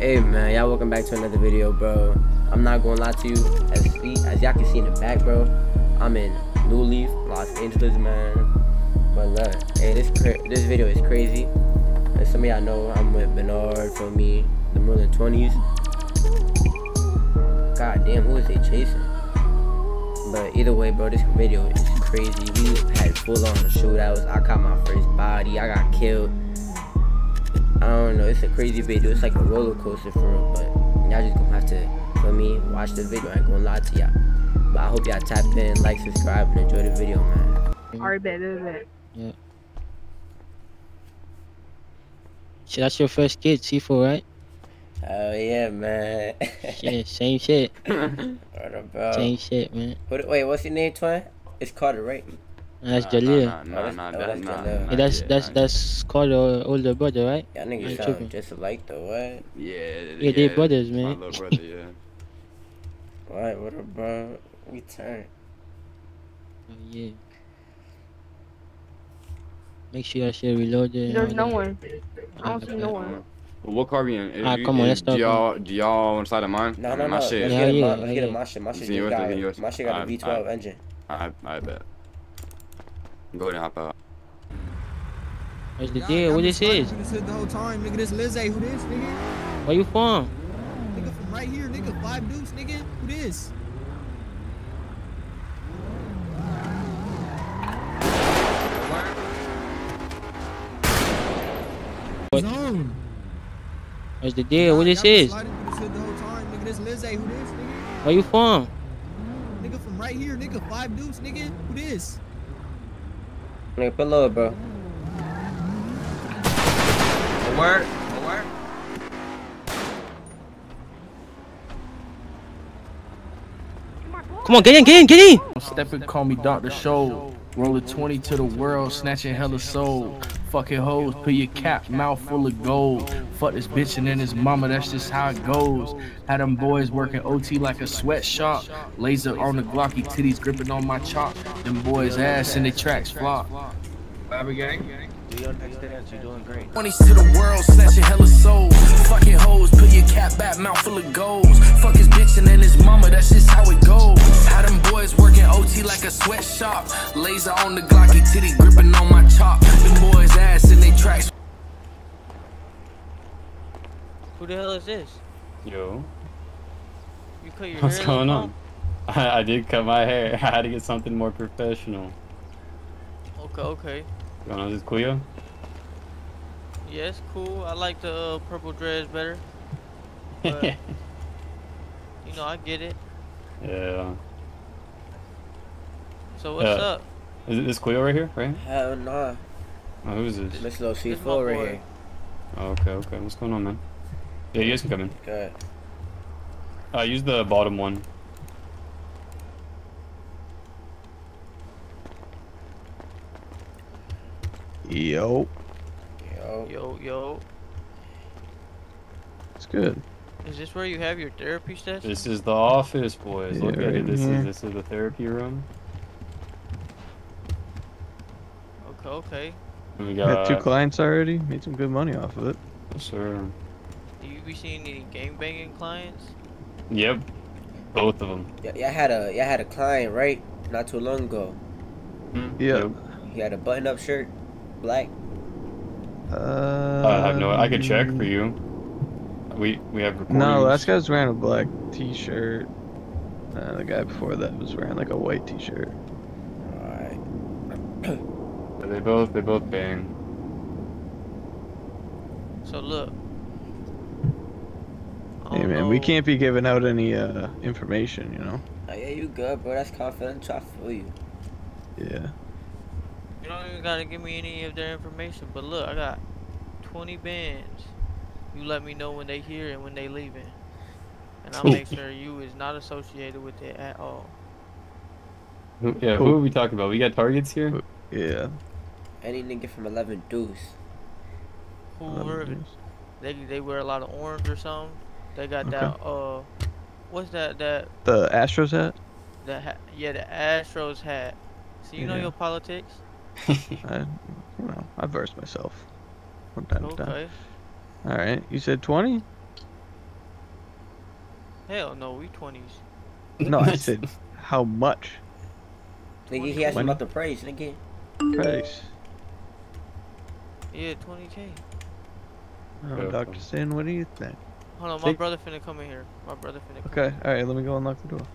Hey man, y'all welcome back to another video, bro. I'm not gonna lie to you, as as y'all can see in the back, bro. I'm in New Leaf, Los Angeles, man. But look, hey, this this video is crazy. As some of y'all know, I'm with Bernard for me, the more than 20s. God damn, who is they chasing? But either way, bro, this video is crazy. We had full on shootouts. I caught my first body. I got killed. I don't know. It's a crazy video. It's like a roller coaster for real. But y'all just gonna have to, for me, watch the video. I ain't gonna lie to y'all. But I hope y'all tap in, like, subscribe, and enjoy the video, man. Alright, bet, bet, bet. Yeah. Shit, that's your first kid, C4, right? Oh yeah, man. Yeah, same shit. what about? Same shit, man. What, wait, what's your name, twin? It's Carter, right? That's Nah, Jaleel. Nah, nah, nah, that's- that's nah, nah, that's that's that's called your older brother, right? Y'all niggas sound tripping. just alike, though. What? Yeah, Yeah, they brothers, My man. little brother, yeah. What? What up, bro? We turn. Oh, yeah. Make sure I share reloaded. There's no one. I don't see no Uh, one. What car we in? Ah, You- come on, let's do start y'all, do y'all on the side of mine? No, I no, mean, no. My Let's shit. Yeah, get, a, yeah, mo- let's get a yeah. my shit. My shit See got, look at yours. my shit got a Alright, V12 alright. engine. I, I bet. Go ahead and hop out. What's the deal? What this is? this the whole time, nigga. This Lizzie, who this, nigga? Where you from? Nigga from right here, nigga. Five deuce, nigga. Who this? What? Zone. What's the deal? What this is? sliding through this hood the whole time, nigga. This Lizzie, who this, nigga? Where you from? Nigga from right here, nigga. Five deuce, nigga. Who this? Nigga, put low, bro. Word, word. Come on, get in, get in, get in! Step and call me Dr. Show. Roll a 20 to the world, snatching hella soul. Fucking hoes, put your cap, mouth full of gold. Fuck this bitch and then his mama, that's just how it goes. Had them boys working OT like a sweatshop. Laser on the Glocky, titties gripping on my chalk. Them boys ass in the tracks flop. Bobby gang. Do your next dance. You're doing great. 20s to the world, snatching hella souls. Yo, You cut your what's hair going on? I, I did cut my hair. I had to get something more professional. Okay, okay. Going on this Kuya? Yes, cool. I like the uh, purple dreads better. But- yeah. You know, I get it. Yeah. So what's Yeah. up? Is it this Kuya right here? Right? Hell nah. Oh, who's this? This little C4 right boy. here. Oh, okay, okay. What's going on, man? Yeah, you guys can come in. Good. Uh, use the bottom one. Yo, Yo. Yo, yo. it's good. Is this where you have your therapy session? This is the office, boys. Look Yeah, at it. This here. is this is the therapy room. Okay, okay. And we Got got two clients already. Made some good money off of it. Yes, sir. Do you be seeing any gang banging clients? Yep. Both of them. Yeah, y'all had a y'all had a client right not too long ago. Yeah. He had a button-up shirt, black. Uh, I have no. I could check for you. We we have recordings. No, last guy was wearing a black T-shirt. Uh, the guy before that was wearing like a white T-shirt. Alright. They both they both bang. So look. I Hey don't man, we can't be giving out any uh information, you know. Oh, yeah, you good, bro. That's confidential. I feel you. Yeah. You don't even gotta give me any of their information. But look, I got 20 bands. You let me know when they here and when they leaving. And I'll make sure you is not associated with it at all. Who, yeah, who are we talking about? We got targets here. Yeah. Any nigga from 11 Deuce. Whoever Um, they they wear a lot of orange or something. They got that uh, what's that that the Astros hat. that ha- yeah the Astros hat. So you know your politics. I, you know, I versed myself from time to time. All right, you said twenty. Hell no, we 20s. No, I said how much Nigga, he asked about the price, nigga. price. Yeah, 20k. Oh, Dr. Sin, what do you think? Hold on, my Take- brother finna come in here. My brother finna come Okay, alright, let me go unlock the door.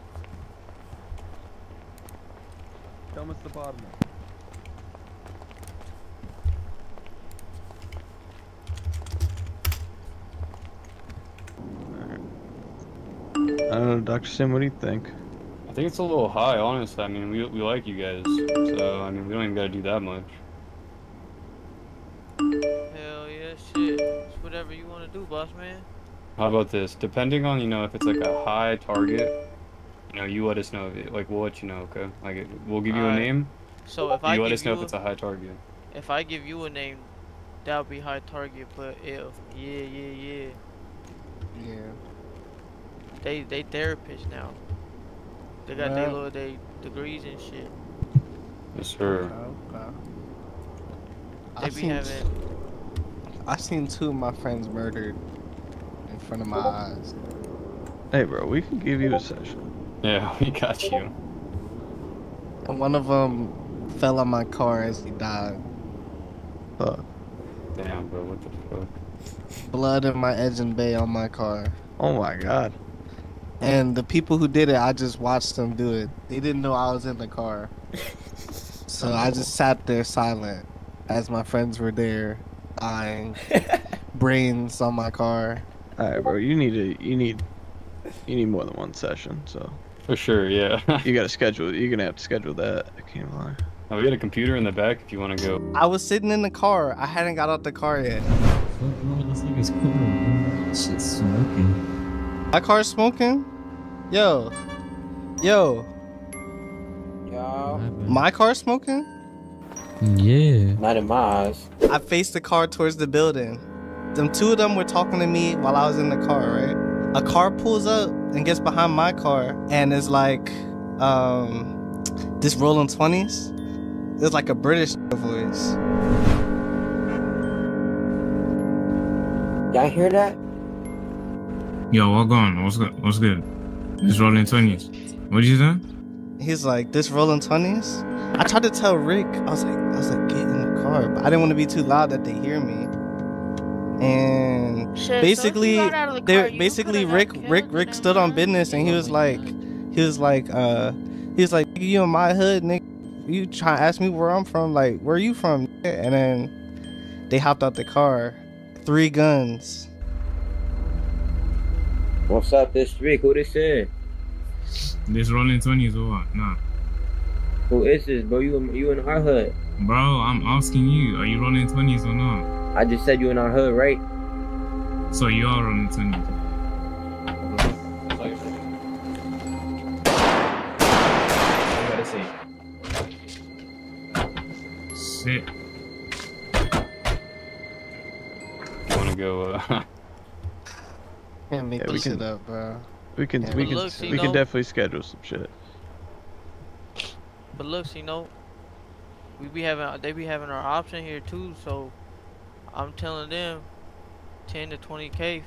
Tell him it's the bottom. Alright. I don't know, Dr. Sim, what do you think? I think it's a little high, honestly. I mean, we, we like you guys, so I mean, we don't even gotta do that much. Hell yeah, shit. It's whatever you wanna do, boss man. How about this? Depending on you know if it's like a high target, you know, you let us know. It, like we'll let you know, okay? Like it- we'll give you a Alright. name. So if I You let give us know you if it's a high target. if I give you a name, that would be high target. But if yeah, yeah, yeah, Yeah. they they therapists now. They got their little they degrees and shit. Yes, sir. Okay. okay. They I be seen, having I seen two of my friends murdered in front of my eyes. Hey, bro, we can give you a session. Yeah, we got you. And one of them fell on my car as he died. Fuck. Damn, bro, what the fuck? Blood in my engine bay on my car. Oh my god. And the people who did it, I just watched them do it. They didn't know I was in the car. So I just sat there silent as my friends were there dying. Brains on my car. Alright, bro, you need to, you need, you need more than one session, so. For sure, yeah. You gotta schedule, you're gonna have to schedule that. I can't lie. Oh, we got a computer in the back if you want to go. I was sitting in the car. I hadn't got out the car yet. This nigga's cool. Shit's smoking. My car's smoking? Yo. Yo. Yo. My car's smoking? Yeah. Not in my eyes. I faced the car towards the building. Them two of them were talking to me while I was in the car, right? A car pulls up and gets behind my car and is like, um, this rolling 20s? It's like a British voice. Y'all hear that? Yo, what going? What's good? What's good? This rolling twenties. What did you say? He's like, this rolling 20s? I tried to tell Rick, I was like, I was like, get in the car, but I didn't want to be too loud that they hear me. And Shit, so if you basically, got out of the they car, basically Rick Rick Rick stood on business and he was like, he was like, uh, he was like, you in my hood, nigga. You try to ask me where I'm from? Like, where you from? And then they hopped out the car, three guns. What's up, this Rick? Who this is? This rolling twenties or what? Nah. Who is this, bro? You in- you in our hood? Bro, I'm asking you, are you rolling twenties or not? I just said you in our hood, right? So you are rolling twenties. Shit. You want to go? Uh, Can't make Yeah, we this shit can- up, bro. We can, Yeah. we can, look, see, we can no- definitely schedule some shit. But look, you know, we be having they be having our option here too. So I'm telling them 10 to 20k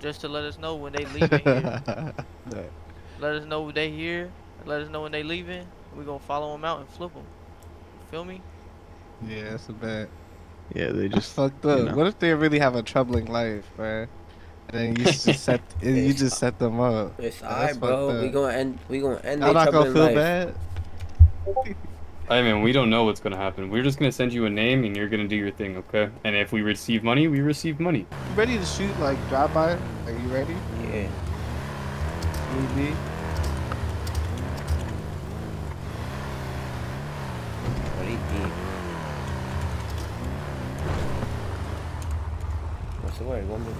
just to let us know when they leaving here. Let us know when they here. Let us know when they leaving. We gonna follow them out and flip them. Feel me? yeah, that's a bet. Yeah, they Just just, fucked you up. know. What if they really have a troubling life, man? And then you just set you just set them up. It's That's alright, bro. fucked We gonna end. We gonna end. I'm not gonna feel life. bad. I mean, we don't know what's gonna happen. We're just gonna send you a name, and you're gonna do your thing, okay? And if we receive money, we receive money. You ready to shoot like drive by? Are you ready? Yeah. Maybe. What he did. What's the word? One more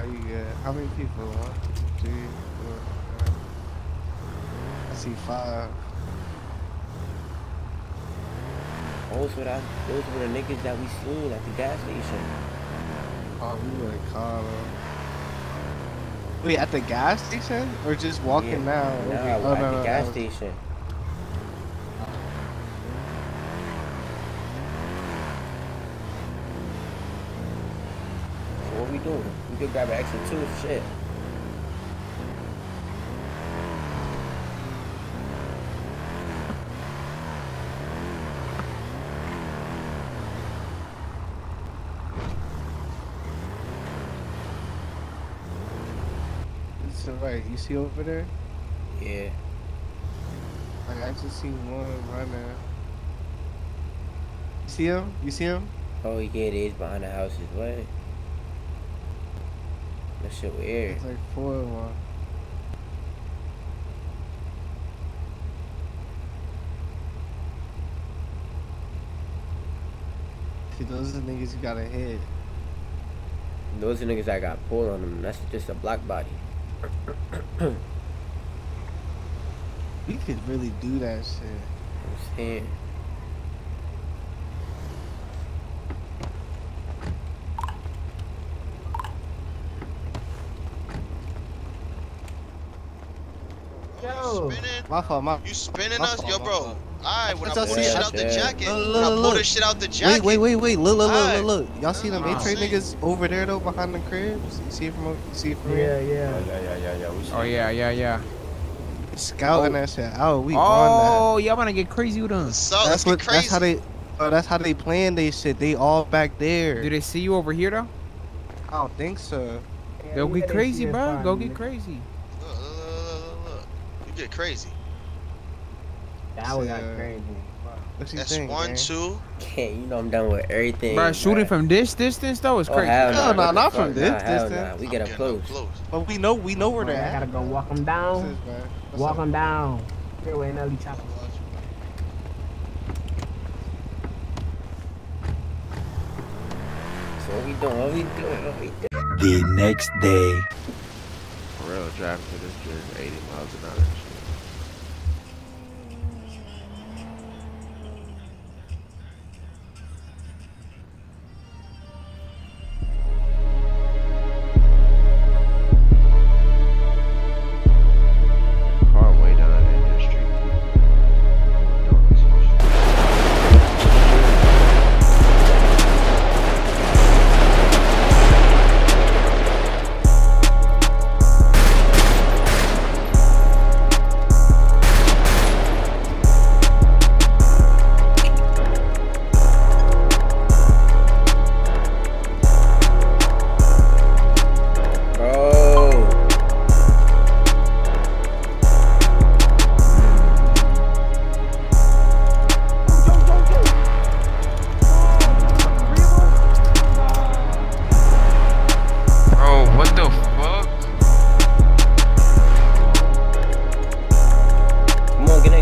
Are you good? How many people? One, two, three, four, five. I see five. Those were that. Those were the niggas that we seen at the gas station. Oh, we would call them. Wait, at the gas station or just walking Yeah. now? Nah, Okay. we're Oh, at no, the no, gas no. station. So what what we doing? We could grab an extra two. Shit. It's alright. You see over there? Yeah. Like I just see one running. You see him? You see him? Oh yeah, it is behind the houses. What? That shit weird. It's like four of them. See, those are the niggas you gotta hit. Those are niggas that got pulled on them. That's just a black body. We could really do that shit. I'm saying. Yo, my fault, my You spinning my us, fault, yo, bro. Alright, when I pull see- this shit out the jacket, Look, when I pull look. this shit out the jacket. wait, wait, wait. Look, look, look, look, look. Y'all see them. A-Train niggas over there though behind the cribs? You see it from you see it from Yeah, here? yeah. Yeah, yeah, yeah, yeah. Oh yeah, yeah, yeah. Scouting oh. that shit out. We on Oh, y'all wanna get crazy with them? So let's That's what crazy. that's how they oh, that's how they playing they shit. They all back there. Do they see you over here though? I don't think so. Go get crazy, bro. Go get crazy. Look, look, look, look, look. You get crazy. That was crazy. What you That's think, one, man? two. Can't you know I'm done with everything. Bro, shooting bruh. from this distance though is Oh, crazy. hell Hell nah, no, what not from fuck? this Nah, hell distance. nah. We get up close. close. But we know we know where they're at. I at. gotta go walk them down. this, Walk them down. Freeway and Ellie Chopper. What we doing? What we doing? What we doing? The next day. For real, driving to this shit 80 miles an hour.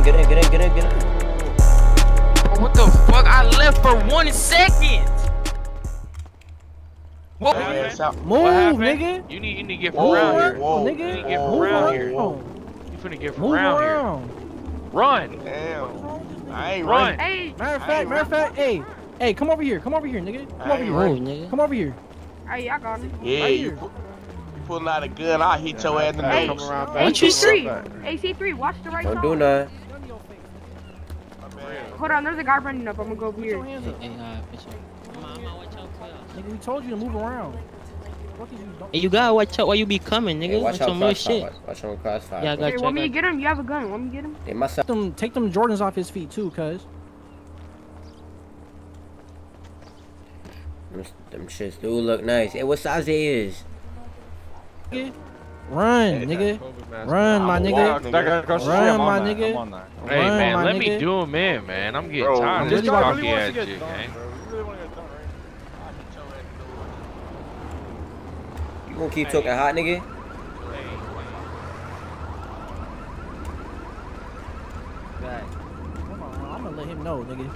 Get in, get in, get in, get in, get in. Bro, what the fuck? I left for one second. What? Move, nigga. You need, you need to get from Move around here. around, You nigga. need to get from Move around here. around. You finna get from Move around here. Run. Damn. I ain't Run. running. Hey, Matter of fact, matter of fact, hey, hey, come over here, come over here, nigga. Come over here, running. nigga. Come over here. hey, I got him. Yeah, Right you, pu- you pulling out a gun, I'll hit your ass in the Hey, nose. hey, What you C3. Hey, C3, watch the right Don't side. do nothing. Hold on, there's a guy running up. I'm gonna go over Put here. your hands up. Uh, nigga, we told you to move around. What is you don't? Hey, you gotta watch out why you be coming, nigga. Hey, watch That's out some real crossfire. shit. Watch, watch on crossfire. Yeah, I bro. got Hey, you. want me to get him? You have a gun. Want me to get him? They must Take them, take them Jordans off his feet too, cuz. Them, them shits do look nice. Hey, what size they is? Nigga. Run, nigga. Run, my nigga. Run, my nigga. Hey man, my let me do him in, man. I'm getting Bro, tired of this this cocky really ass to shit, done, gang. You gonna keep talking hot, nigga? Come on, I'm gonna let him know, nigga.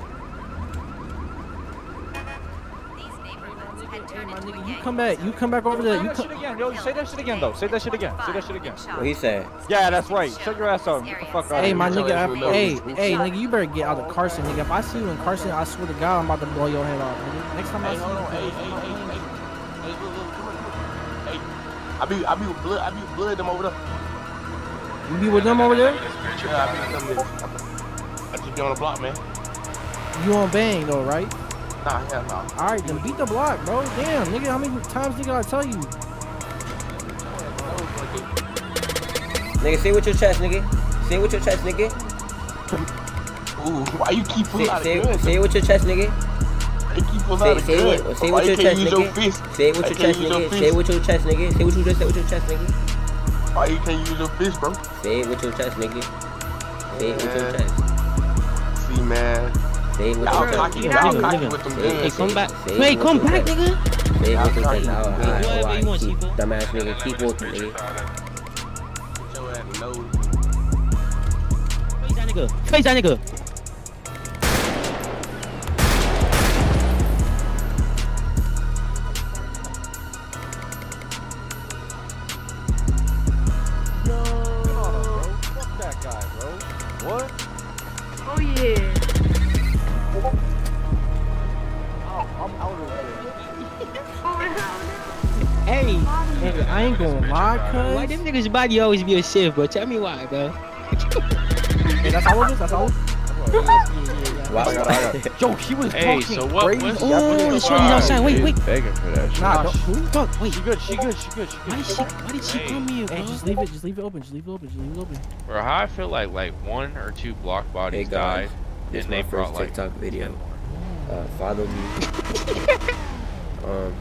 Hey, my nigga, you come back. You come back over there. You come. again, yo. Say that shit again, though. Say that shit again. Say that shit again. What he said? Yeah, that's right. Shut your ass up. Get the fuck out Hey, my nigga. I, hey, hey, nigga, you better get out of Carson, nigga. If I see you in Carson, I swear to God, I'm about to blow your head off, nigga. Next time I Hey, see hold on. Hey, you. hey, hey, hey. Hey, look, look, come on, come on. Hey, I be, I be with blood, I be with blood them over there. You be with them over there? Yeah, I be with them. there. I just be on the block, man. You on bang though, right? Nah, hell no. Alright, then beat the block, bro. Damn, nigga, how many times nigga I tell you? Nigga, say with your chest, nigga. Say with your chest, nigga. Ooh, why you keep pulling Say, out say, the say it with your chest, nigga. Why you keep pulling Say, out the say, gun? it, say it Why with you your can't chest, use your nigga. fist? Say it with your you can't chest, use your nigga. Say it with your chest, nigga. Say what you just said with your chest, nigga. Why you can't use your fist, bro? Say it with your chest, nigga. Say it with your chest. See, man. Say it with Y'all your chest. cocky, nigga. y'all Say it- cocky nigga. with them Say. Hey, come back. say it Wait, come back, nigga. Say it with your Y'all chest. cocky. Alright, Hey, alright, whatever you want, Chico. dumbass nigga, keep walking, nigga. Put your ass in the nose. Face that nigga. Face that nigga. Niggas body always be a shift, bro? Tell me why, bro. Hey, that's all of us? That's all? Wow. I got I got. Yo, she was Hey, talking so what- crazy. what's- Oh, the shorty's outside. Wait, wait. Begging for that shit. Nah, don't. Fuck, wait. She good, she good, she good, she Why did she, why did she Hey. come here, bro? Hey, just leave it, just leave it open, just leave it open, just leave it open. Bro, how I feel like like one or two block Hey bodies guys, died, this and they my brought like TikTok video. Uh, follow me. um,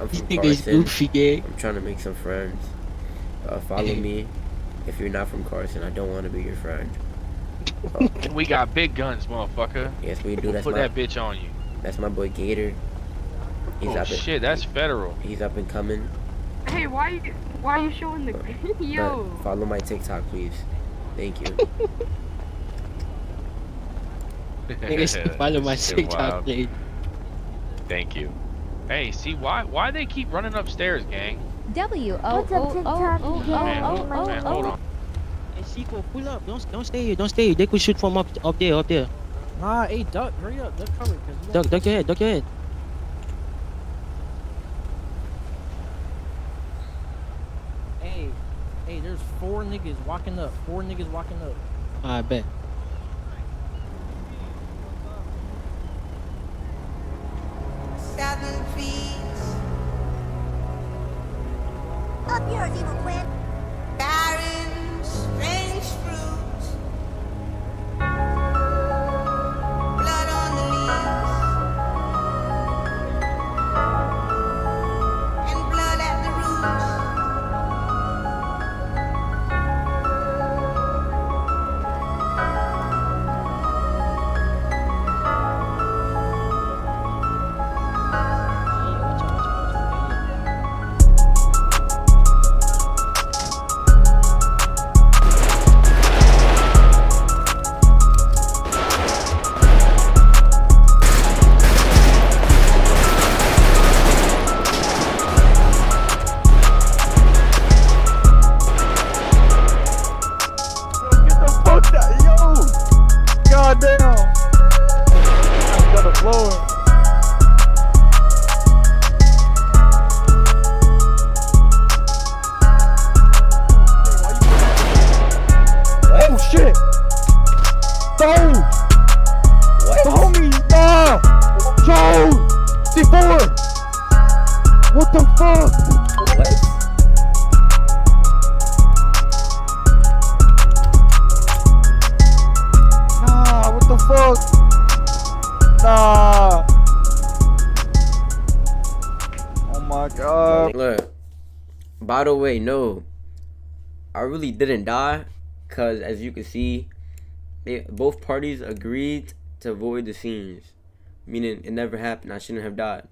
I'm These from niggas Carson. goofy. I'm trying to make some friends. Uh, follow me. If you're not from Carson, I don't want to be your friend. We got big guns, motherfucker. Yes, we do. That's put my that bitch on you. that's my boy Gator. He's oh up and, shit, that's federal. He's up and coming. Hey, why you why are you showing the yo? But follow my TikTok, please. Thank you. Niggas follow my TikTok, please. Thank you. Hey, see why why they keep running upstairs, gang? W O Chico, pull up. Don't, don't stay here. Don't stay here. They could shoot from up, up there, up there. Nah, hey, duck, hurry up, Duck, duck your head, duck your head. Hey, hey, there's four niggas walking up, four niggas walking up. I bet. Seven feet. Up yours, evil twin. What the fuck? What? Nah, what the fuck? Nah! Oh my god. Look. By the way, no. I really didn't die, cause as you can see, they both parties agreed to avoid the scenes, meaning it never happened. I shouldn't have died.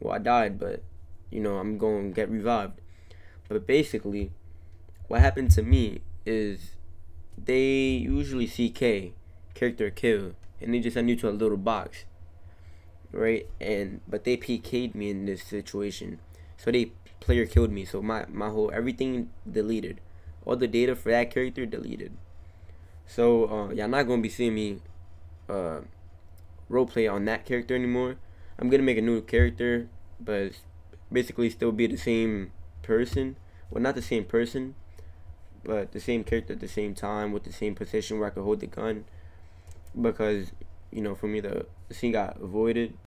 Well, I died, but you know I'm going to get revived. But basically, what happened to me is they usually CK character kill, and they just send you to a little box, right? And but they PK'd me in this situation, so they player killed me. So my my whole everything deleted, all the data for that character deleted. So uh, y'all not gonna be seeing me uh, roleplay on that character anymore. I'm gonna make a new character, but basically still be the same person. Well, not the same person, but the same character at the same time with the same position where I could hold the gun. Because you know, for me The scene got avoided.